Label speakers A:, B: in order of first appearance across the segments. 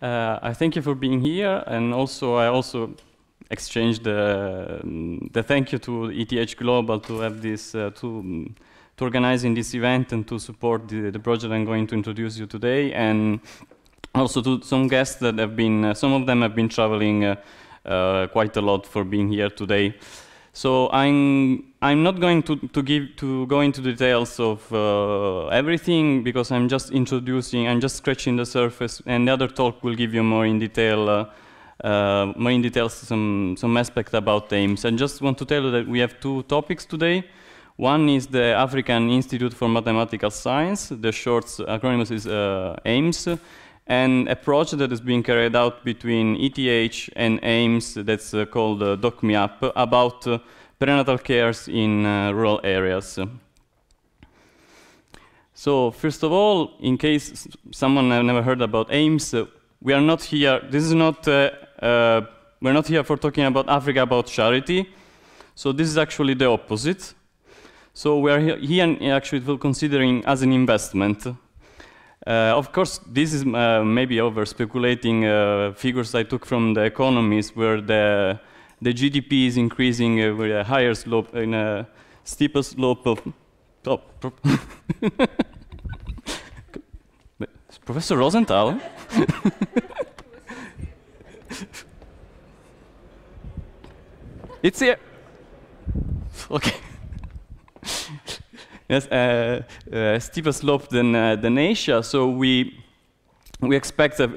A: Uh, I thank you for being here, and also I also exchange the, the thank you to ETH Global to have this uh, to to organizing this event and to support the, the project I'm going to introduce you today, and also to some guests that have been, uh, some of them have been traveling uh, uh, quite a lot for being here today. So I'm I'm not going to, to give to go into details of uh, everything because I'm just introducing, I'm just scratching the surface, and the other talk will give you more in detail. Uh, uh, more in details some some aspect about AIMS. I just want to tell you that we have two topics today. One is the African Institute for Mathematical Science. The short acronym is uh, AIMS, and a project that is being carried out between ETH and AIMS that's uh, called uh, DocMeUp about uh, prenatal cares in uh, rural areas. So first of all, in case someone have never heard about AIMS, uh, we are not here. This is not. Uh, we're not here for talking about Africa about charity. So this is actually the opposite. So we are here actually for considering as an investment. Uh, of course, this is uh, maybe over speculating uh, figures I took from the economies where the, the GDP is increasing uh, with a higher slope, in a steeper slope of. Pro Professor Rosenthal? it's here. Okay yes, uh, uh, steeper slope than, uh, than Asia. So we, we expect that,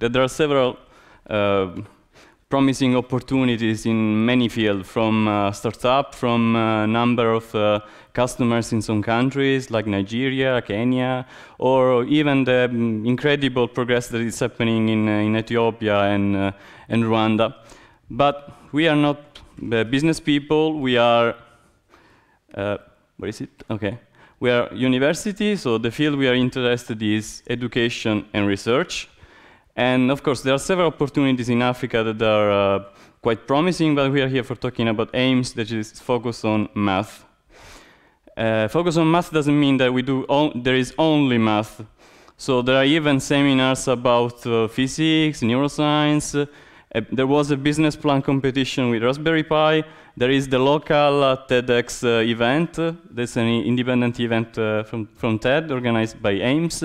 A: there are several promising opportunities in many fields, from uh, startup, from a number of uh, customers in some countries like Nigeria, Kenya, or even the um, incredible progress that is happening in, uh, in Ethiopia and, and Rwanda. But we are not business people, we are where is it? Okay. We are university, so the field we are interested is education and research. And of course, there are several opportunities in Africa that are uh, quite promising, but we are here for talking about AIMS, that is focused on math. Uh, focus on math doesn't mean that we do there is only math. So there are even seminars about uh, physics, neuroscience. Uh, there was a business plan competition with Raspberry Pi, there is the local uh, TEDx uh, event. That's an independent event uh, from, from TED organized by AIMS.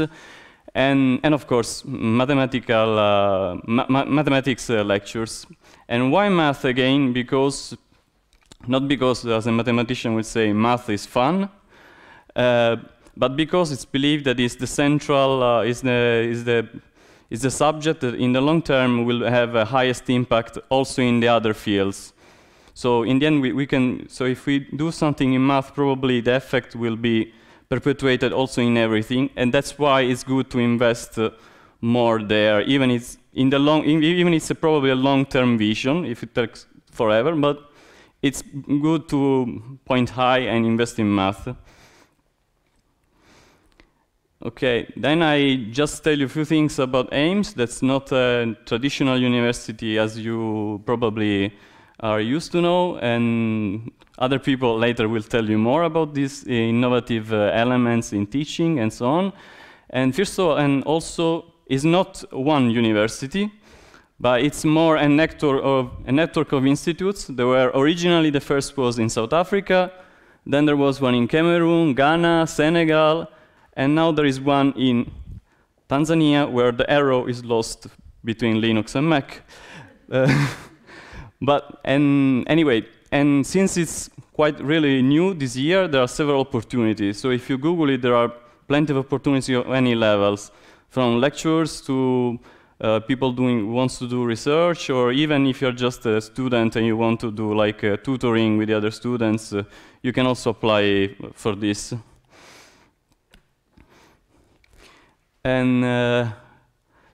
A: And, and of course, mathematical, uh, ma mathematics uh, lectures. And why math again? Because, not because as a mathematician would say math is fun, but because it's believed that it's the central, is, the, is, the, is a subject that in the long term will have a highest impact also in the other fields. So in the end, we, we can, so if we do something in math, probably the effect will be perpetuated also in everything. And that's why it's good to invest uh, more there, even it's in the long, even it's a probably a long-term vision, if it takes forever, but it's good to point high and invest in math. Okay, then I just tell you a few things about AIMS. That's not a traditional university as you probably are used to know, and other people later will tell you more about these innovative uh, elements in teaching and so on. And first of all, and also is not one university, but it's more a network of, a network of institutes. There were originally the first was in South Africa, then there was one in Cameroon, Ghana, Senegal, and now there is one in Tanzania where the arrow is lost between Linux and Mac. Uh, But and anyway, and since it's quite really new this year, there are several opportunities. So if you Google it, there are plenty of opportunities at any levels, from lectures to uh, people doing wants to do research, or even if you're just a student and you want to do like uh, tutoring with the other students, uh, you can also apply for this. And uh,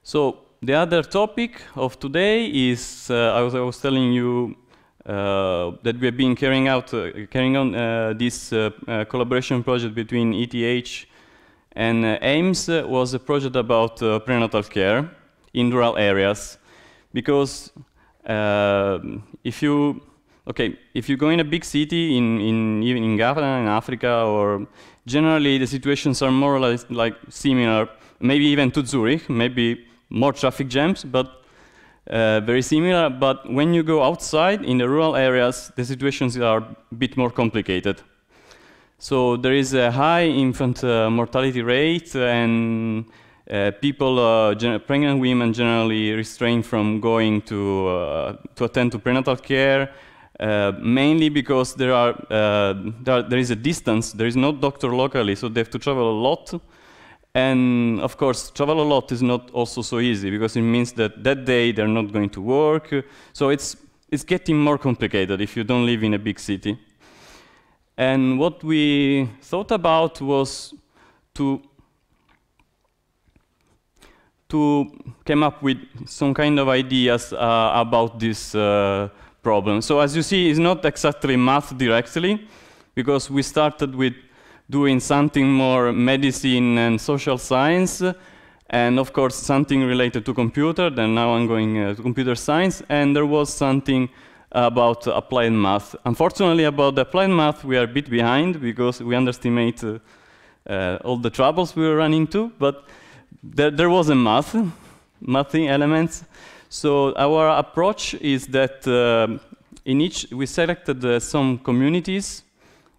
A: so the other topic of today is, uh, I, was, I, was, telling you uh, that we have been carrying out, uh, carrying on uh, this uh, collaboration project between ETH and AIMS was a project about prenatal care in rural areas. Because if you, okay, if you go in a big city in, in even in Ghana, in Africa, or generally the situations are more or less like similar, maybe even to Zurich, maybe more traffic jams, but uh, very similar. But when you go outside in the rural areas, the situations are a bit more complicated. So there is a high infant uh, mortality rate and uh, people, uh, pregnant women generally restrained from going to, uh, to attend to prenatal care, uh, mainly because there, are, uh, there, are, there is a distance, there is no doctor locally, so they have to travel a lot. And of course, travel a lot is not also so easy because it means that that day they're not going to work. So it's, it's getting more complicated if you don't live in a big city. And what we thought about was to to come up with some kind of ideas uh, about this uh, problem. So as you see, it's not exactly math directly, because we started with doing something more medicine and social science, and of course something related to computer, then now I'm going uh, to computer science, and there was something about applied math. Unfortunately, about the applied math, we are a bit behind because we underestimate uh, uh, all the troubles we were running into, but there, there was a math, mathing elements. So our approach is that uh, in each, we selected uh, some communities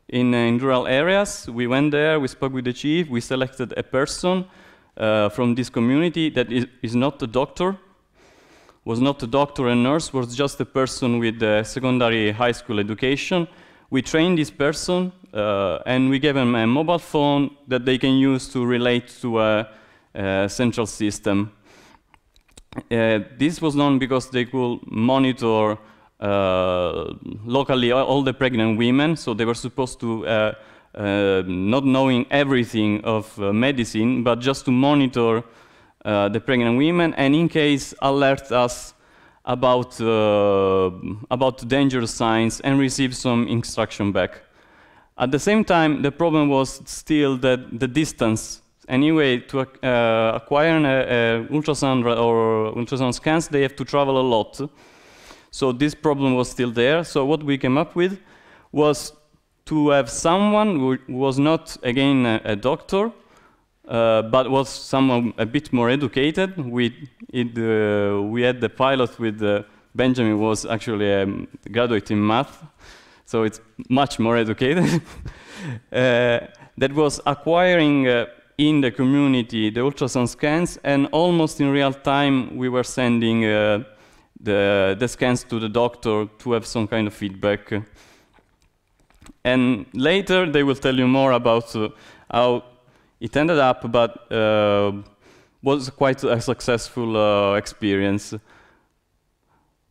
A: in, uh, in, rural areas. We went there, we spoke with the chief, we selected a person uh, from this community that is, is, not a doctor, was not a doctor and nurse, was just a person with a secondary high school education. We trained this person uh, and we gave them a mobile phone that they can use to relate to a uh, central system. Uh, this was done because they could monitor uh, locally all the pregnant women, so they were supposed to uh, uh, not knowing everything of uh, medicine, but just to monitor the pregnant women and in case alert us about, about dangerous signs and receive some instruction back. At the same time, the problem was still that the distance anyway, to uh, acquire an uh, ultrasound or ultrasound scans, they have to travel a lot. So this problem was still there. So what we came up with was to have someone who was not, again, a, a doctor, uh, but was someone a bit more educated. We, it, uh, we had the pilot with uh, Benjamin was actually a graduate in math, so it's much more educated. Uh, that was acquiring in the community the ultrasound scans, and almost in real time we were sending uh, the, the scans to the doctor to have some kind of feedback. And later they will tell you more about uh, how it ended up, but uh, was quite a successful uh, experience.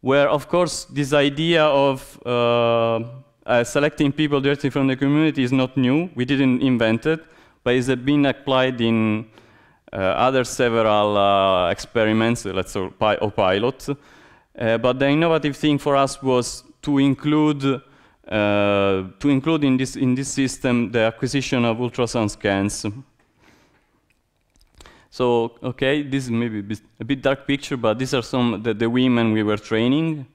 A: Where, of course, this idea of uh, uh, selecting people directly from the community is not new. We didn't invent it but it's been applied in uh, other several experiments, let's say, or pilots. Uh, but the innovative thing for us was to include uh, to include in this in this system the acquisition of ultrasound scans. So, okay, this is maybe a bit dark picture, but these are some the, the women we were training.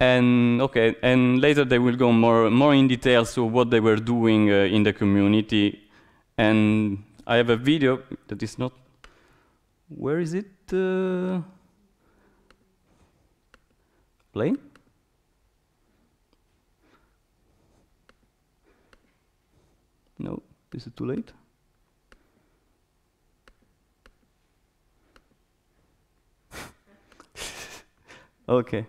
A: And okay, and later they will go more more in details to what they were doing uh, in the community. And I have a video that is not. Where is it? Uh, play. No, is it too late? okay.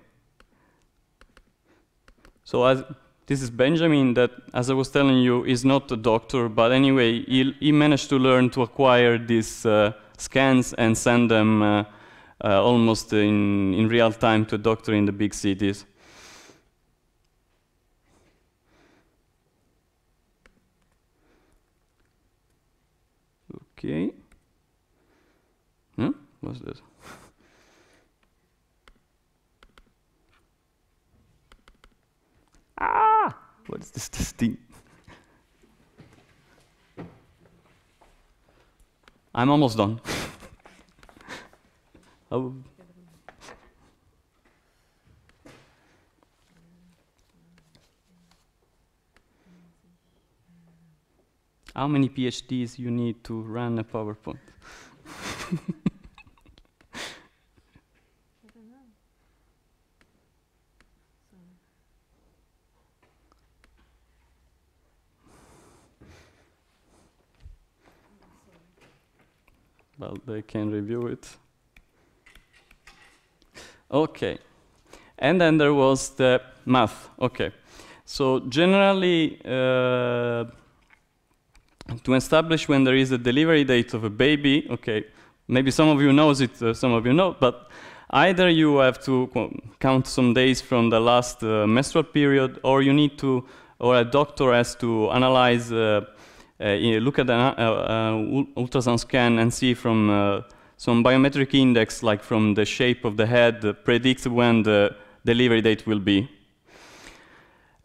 A: So as this is Benjamin that, as I was telling you, is not a doctor, but anyway, he, he managed to learn to acquire this uh, scans and send them uh, uh, almost in, in real time to a doctor in the big cities. Okay. Hmm? What's this? Ah! What is this, this thing? I'm almost done. oh. How many PhDs you need to run a PowerPoint? well, they can review it. Okay. And then there was the math. Okay. So generally, uh, to establish when there is a delivery date of a baby, okay, maybe some of you knows it, uh, some of you know, but either you have to count some days from the last uh, menstrual period, or you need to, or a doctor has to analyze, uh, look at an uh, ultrasound scan and see from some biometric index, like from the shape of the head, predicts when the delivery date will be.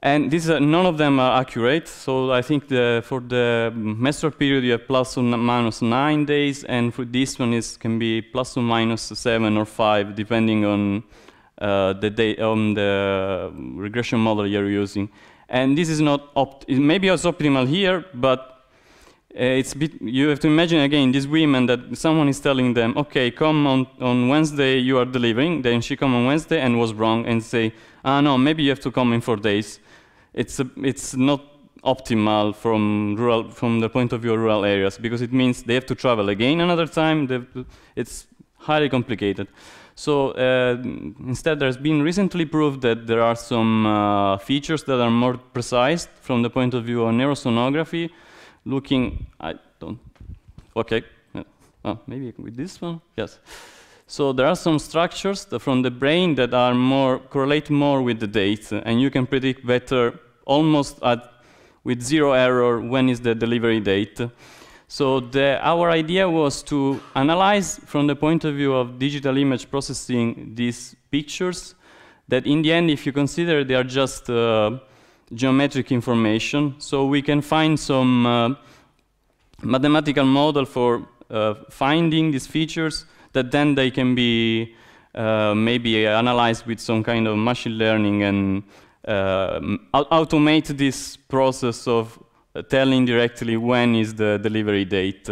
A: And these are, none of them are accurate. So I think the, for the menstrual period, you have plus or minus nine days, and for this one, it can be plus or minus seven or five, depending on uh, the day, on the regression model you're using. And this is not opt. It maybe it's optimal here, but uh, it's bit, you have to imagine again these women that someone is telling them, okay, come on, on Wednesday, you are delivering. Then she come on Wednesday and was wrong and say, ah, no, maybe you have to come in four days. It's, a, it's not optimal from, rural, from the point of view of rural areas because it means they have to travel again another time. To, it's highly complicated. So uh, instead, there's been recently proved that there are some uh, features that are more precise from the point of view of neurosonography, looking, I don't, okay, oh, maybe with this one, yes. So there are some structures from the brain that are more, correlate more with the date, and you can predict better, almost at, with zero error, when is the delivery date. So the, our idea was to analyze from the point of view of digital image processing these pictures, that in the end, if you consider they are just uh, geometric information. So we can find some uh, mathematical model for uh, finding these features that then they can be uh, maybe analyzed with some kind of machine learning and uh, automate this process of telling directly when is the delivery date.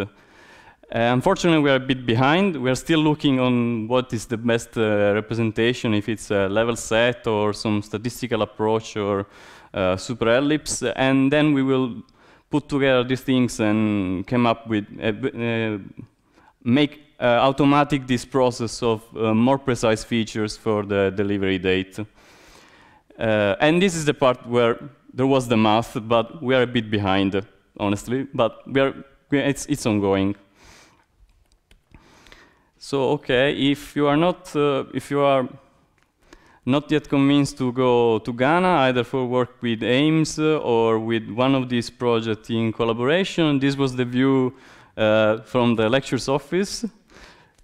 A: Uh, unfortunately, we are a bit behind. We are still looking on what is the best uh, representation, if it's a level set or some statistical approach or uh, super ellipse, and then we will put together these things and come up with, uh, uh make uh, automatic this process of more precise features for the delivery date. and this is the part where there was the math, but we are a bit behind, honestly, but we are, it's, it's ongoing. So, okay, if you are not, if you are not yet convinced to go to Ghana, either for work with AIMS or with one of these projects in collaboration. This was the view uh, from the lectures office.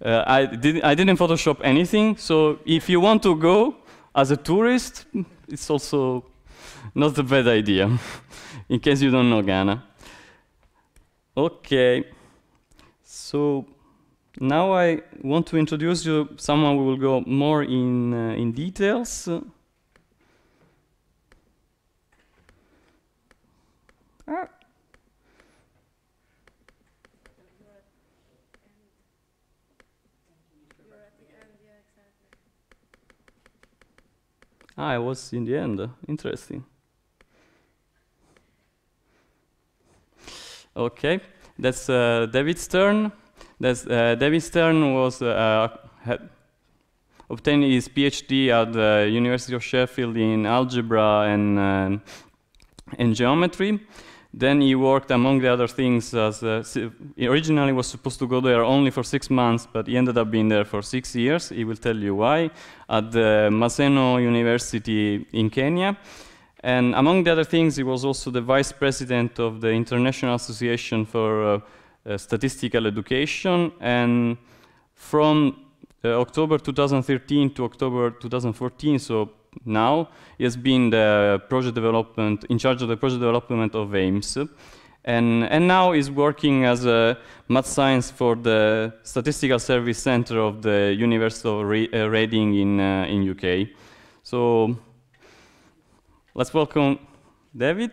A: Uh, I, did, I didn't Photoshop anything, so if you want to go as a tourist, it's also not a bad idea, in case you don't know Ghana. Okay, so now I want to introduce you someone who will go more in, uh, in details. Ah. Ah, I was in the end. Interesting. Okay, that's uh, David's turn. That's, uh, David Stern was uh, had obtained his PhD at the University of Sheffield in algebra and, uh, and geometry. Then he worked, among the other things, as uh, he originally was supposed to go there only for six months, but he ended up being there for six years. He will tell you why, at the Maseno University in Kenya. And among the other things, he was also the vice president of the International Association for uh, uh, statistical education. And from uh, October 2013 to October 2014, so now, he has been the project development, in charge of the project development of AIMS. And, and now is working as a math science for the Statistical Service Center of the University of Re uh, Reading in, uh, in UK. So let's welcome David.